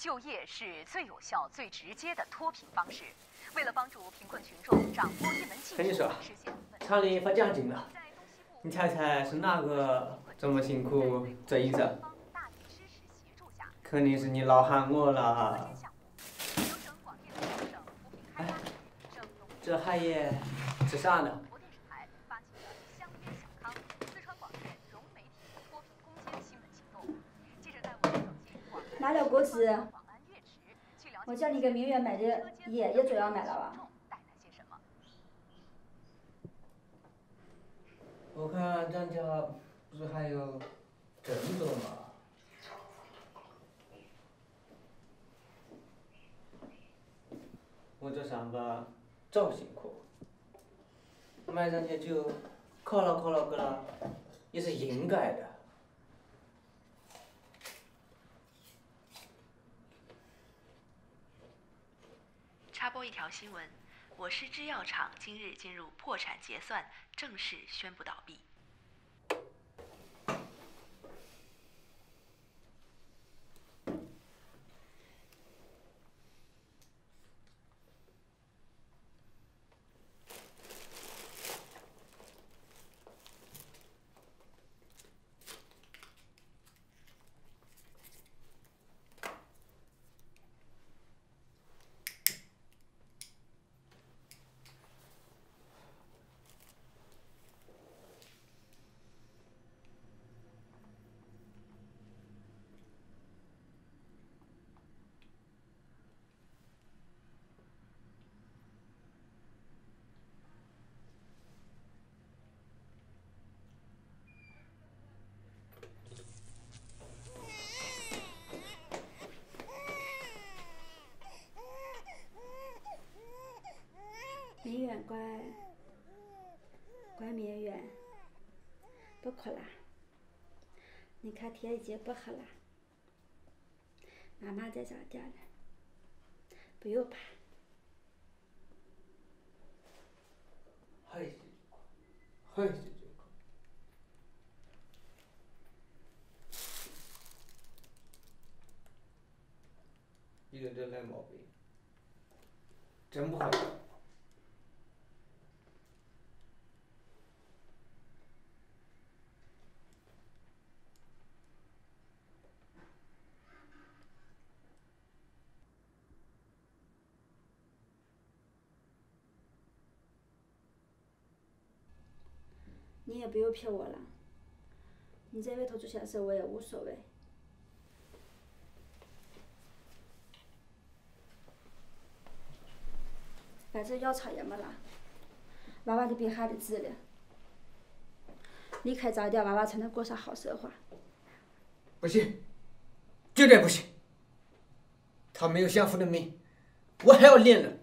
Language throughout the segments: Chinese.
就业是最有效、最直接的脱贫方式。为了帮助贫困群众掌握一门技术，跟你说，厂里发奖金了，你猜猜是哪个这么辛苦做医生？肯定是你老喊我了。哎，这海爷吃啥呢？买了果汁，我叫你给明月买的盐也总要买了吧？我看咱家不是还有这么多吗？我这上班早辛苦，买上去就犒劳犒劳个了，也是应该的。播一条新闻：我市制药厂今日进入破产结算，正式宣布倒闭。明远乖，乖明远，不哭啦。你看天已经不黑了，妈妈在上家呢，不用怕。还是还是这个，一个这赖毛病，真不好。你也不用骗我了，你在外头做闲事我也无所谓。反正药厂也没了，娃娃的病还得治了，离开早点，娃娃才能过上好生活。不行，绝对不行。他没有享福的命，我还要连任。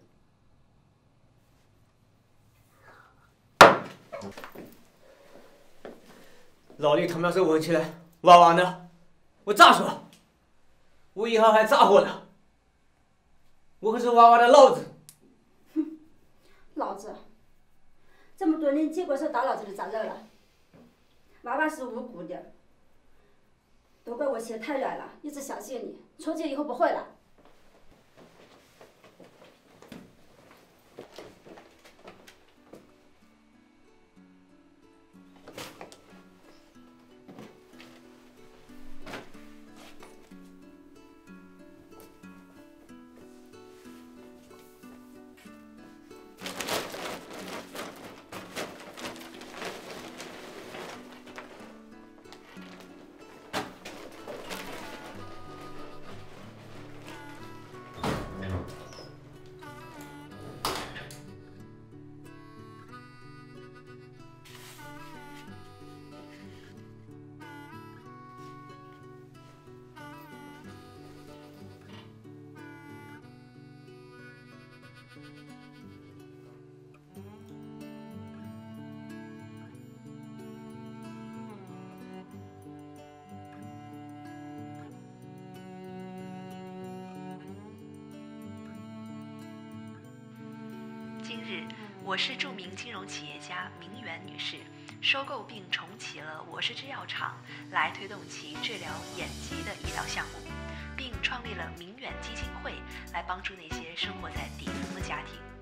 老李他们要是问起来，娃娃呢？我咋说？我以后还咋活呢？我可是娃娃的老子。哼，老子，这么多年，结果是打老子的责任了。娃娃是无辜的，都怪我心太软了，一直相信你。从今以后不会了。日，我市著名金融企业家明媛女士收购并重启了我市制药厂，来推动其治疗眼疾的医疗项目，并创立了明远基金会，来帮助那些生活在底层的家庭。